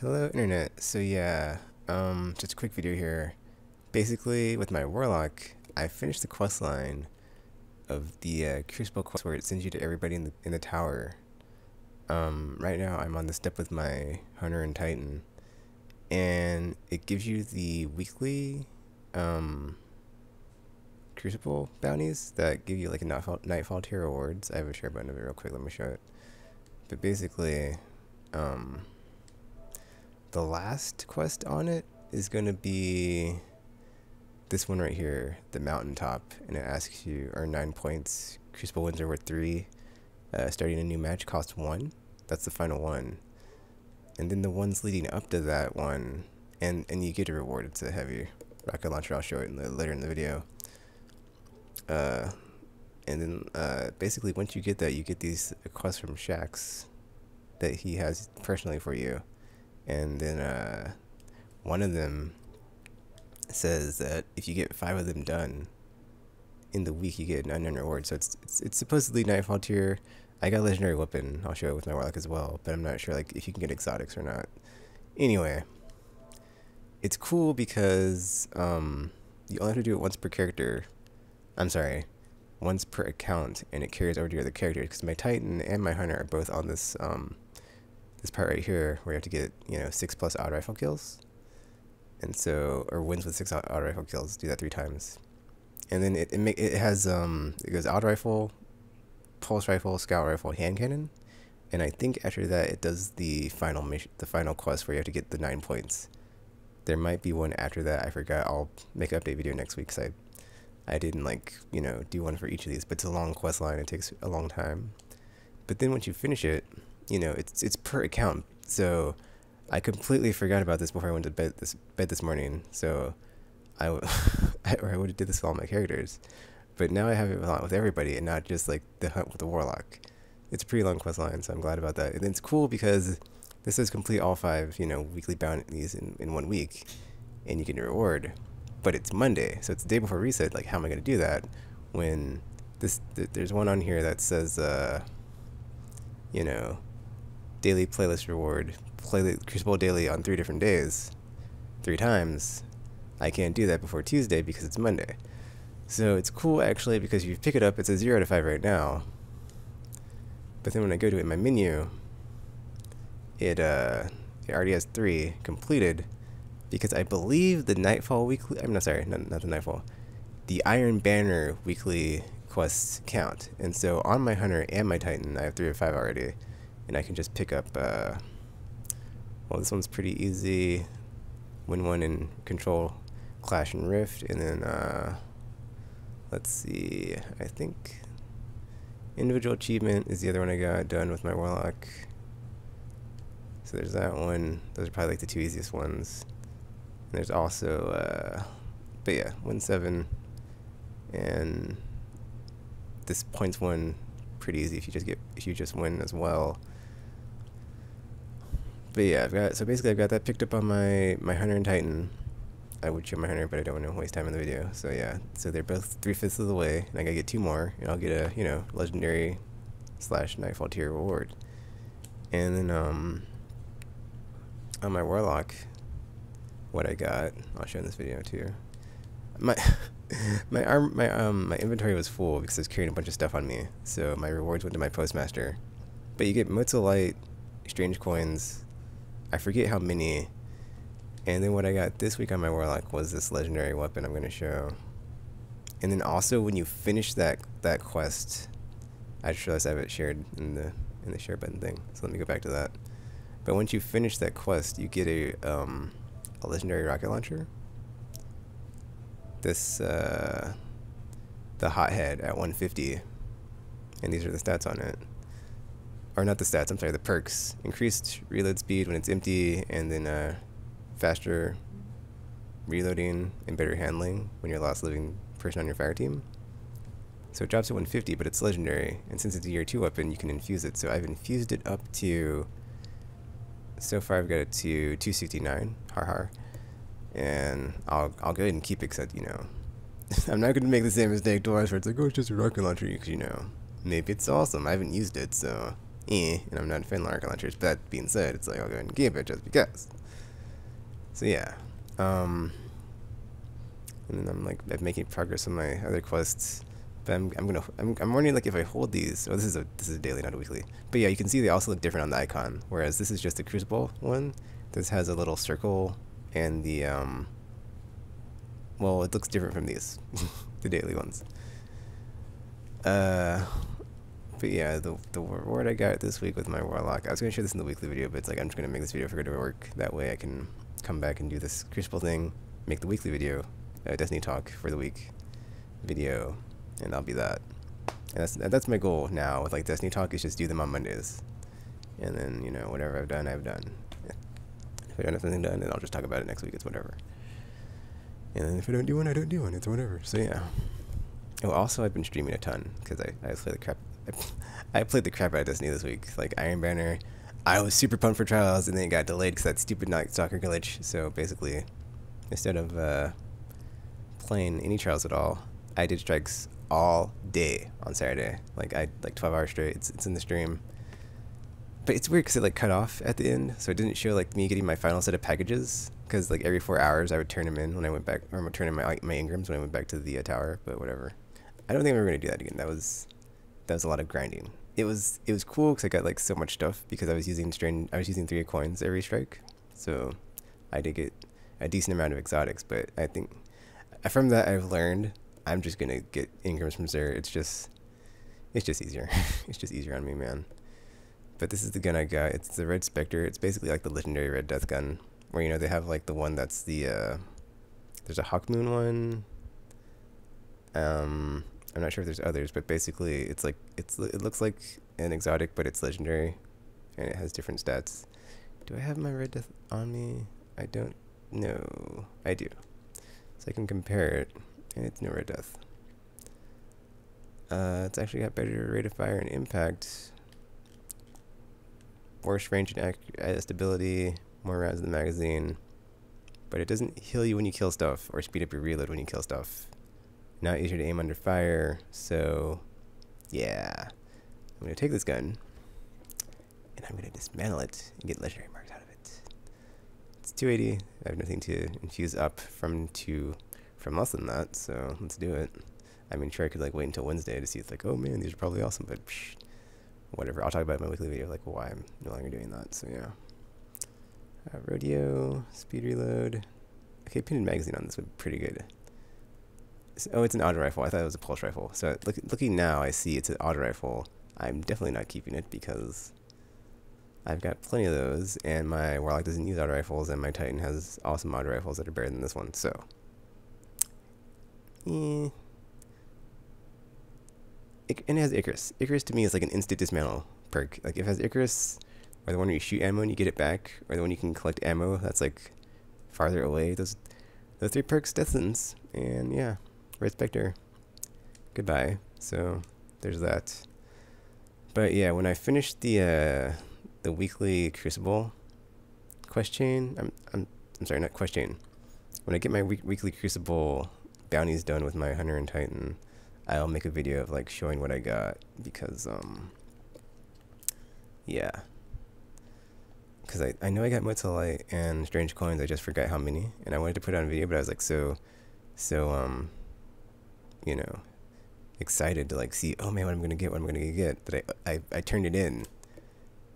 Hello internet. So yeah, um, just a quick video here. Basically, with my warlock, I finished the quest line of the uh, Crucible quest where it sends you to everybody in the in the tower. Um, right now I'm on the step with my hunter and titan, and it gives you the weekly um, Crucible bounties that give you like a nightfall, nightfall tier rewards. I have a share button of it real quick. Let me show it. But basically, um the last quest on it is going to be this one right here, the mountaintop, and it asks you earn nine points. Crucible wins are worth three. Uh, starting a new match costs one. That's the final one. And then the ones leading up to that one, and and you get a reward. It's a heavy rocket launcher. I'll show it in the, later in the video. Uh, and then uh, basically once you get that, you get these quests from Shaxx that he has personally for you and then uh, one of them says that if you get five of them done in the week, you get an unknown reward. So it's it's, it's supposedly Nightfall tier. I got a legendary weapon. I'll show it with my warlock as well, but I'm not sure like if you can get exotics or not. Anyway, it's cool because um, you only have to do it once per character. I'm sorry, once per account, and it carries over to your other characters. Because my Titan and my Hunter are both on this um, this part right here where you have to get, you know, six plus auto rifle kills. And so, or wins with six auto rifle kills, do that three times. And then it, it, it has, um, it goes auto rifle, pulse rifle, scout rifle, hand cannon. And I think after that, it does the final mission, the final quest where you have to get the nine points. There might be one after that. I forgot. I'll make an update video next week because I, I didn't like, you know, do one for each of these. But it's a long quest line. It takes a long time. But then once you finish it, you know, it's it's per account. So I completely forgot about this before I went to bed this bed this morning. So I, I or I would have did this with all my characters, but now I have it with everybody and not just like the hunt with the warlock. It's a pretty long quest line, so I'm glad about that. And it's cool because this is complete all five, you know, weekly bounties in, in one week, and you get a reward. But it's Monday, so it's the day before reset. Like, how am I going to do that when this? Th there's one on here that says, uh, you know, daily playlist reward, play the Crucible daily on three different days, three times, I can't do that before Tuesday because it's Monday. So it's cool actually because if you pick it up, it's a 0 out of 5 right now. But then when I go to it in my menu, it, uh, it already has 3 completed because I believe the Nightfall weekly, I'm not sorry, not, not the Nightfall, the Iron Banner weekly quests count. And so on my Hunter and my Titan, I have 3 or 5 already and I can just pick up, uh, well, this one's pretty easy. Win one and control Clash and Rift, and then, uh, let's see, I think individual achievement is the other one I got done with my Warlock. So there's that one. Those are probably like the two easiest ones. And there's also, uh, but yeah, win seven, and this points one pretty easy if you just get if you just win as well but yeah, I've got so basically I've got that picked up on my my hunter and titan. I would show my hunter, but I don't want to waste time in the video. So yeah, so they're both three fifths of the way, and I gotta get two more, and I'll get a you know legendary slash nightfall tier reward. And then um on my warlock, what I got, I'll show in this video too. My my arm my um my inventory was full because I was carrying a bunch of stuff on me, so my rewards went to my postmaster. But you get Light, exchange coins, I forget how many. And then what I got this week on my Warlock was this legendary weapon I'm going to show. And then also when you finish that that quest, I just realized I have it shared in the in the share button thing. So let me go back to that. But once you finish that quest, you get a um, a legendary rocket launcher. This uh, the hothead at 150, and these are the stats on it or not the stats, I'm sorry, the perks. Increased reload speed when it's empty, and then uh, faster reloading and better handling when you're last living person on your fire team. So it drops to 150, but it's legendary, and since it's a year 2 weapon, you can infuse it. So I've infused it up to, so far I've got it to 269, har har. And I'll, I'll go ahead and keep it, because, you know, I'm not going to make the same mistake twice where it's like, oh, it's just a rocket launcher, because, you know, maybe it's awesome. I haven't used it, so eh, and I'm not a fan of rocket launchers. But that being said, it's like I'll go ahead and give it just because. So yeah, um, and then I'm like I'm making progress on my other quests. But I'm, I'm gonna I'm, I'm wondering like if I hold these. Oh, this is a this is a daily, not a weekly. But yeah, you can see they also look different on the icon. Whereas this is just the Crucible one. This has a little circle and the um. Well, it looks different from these, the daily ones. Uh, but yeah, the the reward I got this week with my warlock. I was gonna share this in the weekly video, but it's like I'm just gonna make this video for good work. That way I can come back and do this Crucible thing, make the weekly video, uh, Destiny talk for the week video, and that'll be that. And that's that's my goal now with like Destiny talk is just do them on Mondays, and then you know whatever I've done, I've done. If I don't have anything done, then I'll just talk about it next week. It's whatever. And then if I don't do one, I don't do one. It's whatever. So yeah. Oh, also I've been streaming a ton because I I played the crap. I, I played the crap out of Destiny this week. Like Iron Banner, I was super pumped for trials, and then it got delayed because that stupid Night Stalker glitch. So basically, instead of uh, playing any trials at all, I did strikes all day on Saturday. Like I like 12 hours straight. It's it's in the stream. But it's weird because it like cut off at the end, so it didn't show like me getting my final set of packages. Because like every four hours, I would turn them in when I went back, or I would turn in my my engrams when I went back to the uh, tower. But whatever. I don't think we're gonna do that again. That was that was a lot of grinding it was it was cool because I got like so much stuff because I was using strain I was using three coins every strike, so I did get a decent amount of exotics. But I think from that I've learned I'm just gonna get engrams from there. It's just it's just easier. it's just easier on me, man. But this is the gun I got. It's the Red Spectre. It's basically like the legendary Red Death gun, where you know they have like the one that's the uh, there's a Hawkmoon one. Um, I'm not sure if there's others, but basically it's like it's it looks like an exotic, but it's legendary, and it has different stats. Do I have my red death on me? I don't know. I do, so I can compare it, and it's no red death. Uh, it's actually got better rate of fire and impact, worse range and uh, stability, more rounds in the magazine, but it doesn't heal you when you kill stuff or speed up your reload when you kill stuff not easier to aim under fire. So, yeah. I'm going to take this gun, and I'm going to dismantle it and get legendary marks out of it. It's 280. I have nothing to infuse up from to from less than that, so let's do it. I mean, sure, I could like wait until Wednesday to see it's like, oh man, these are probably awesome, but psh, whatever. I'll talk about in my weekly video, like why I'm no longer doing that. So yeah. Uh, rodeo, speed reload. Okay, pinned magazine on this would be pretty good. Oh, it's an auto rifle. I thought it was a pulse rifle. So look, looking now, I see it's an auto rifle. I'm definitely not keeping it because I've got plenty of those, and my Warlock doesn't use auto rifles, and my Titan has awesome auto rifles that are better than this one. So, eh. And it has Icarus. Icarus to me is like an instant dismantle perk. Like if it has Icarus, or the one where you shoot ammo and you get it back, or the one you can collect ammo that's like farther away. Those those three perks sentence, and yeah. Red Spectre, goodbye. So there's that. But yeah, when I finished the uh, the weekly Crucible quest chain, I'm I'm I'm sorry, not quest chain. When I get my week weekly Crucible bounties done with my Hunter and Titan, I'll make a video of like showing what I got because um yeah. Because I, I know I got Motes of Light and Strange Coins, I just forgot how many. And I wanted to put it on video, but I was like so, so, um, you know, excited to like see, oh man, what I'm gonna get, what I'm gonna get. That I I, I turned it in,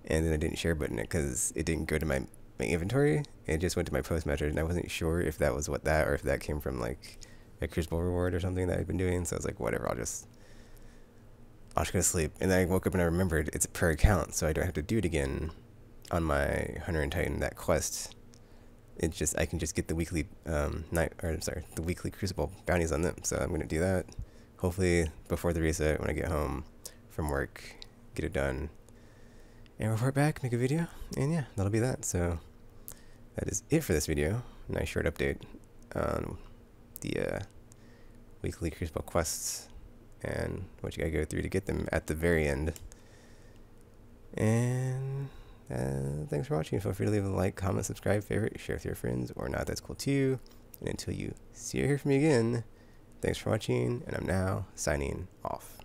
and then I didn't share button it because it didn't go to my my inventory. It just went to my postmaster, and I wasn't sure if that was what that or if that came from like a Crucible reward or something that I'd been doing. So I was like, whatever, I'll just I'll just go to sleep. And then I woke up and I remembered it's a per account, so I don't have to do it again on my Hunter and Titan that quest it's just I can just get the weekly um, night or I'm sorry the weekly Crucible bounties on them. So I'm gonna do that. Hopefully before the reset when I get home from work, get it done, and report back, make a video, and yeah, that'll be that. So that is it for this video. Nice short update the uh, weekly Crucible quests and what you gotta go through to get them at the very end. And uh, thanks for watching. Feel free to leave a like, comment, subscribe, favorite, share with your friends, or not. That's cool too. And until you see or hear from me again, thanks for watching, and I'm now signing off.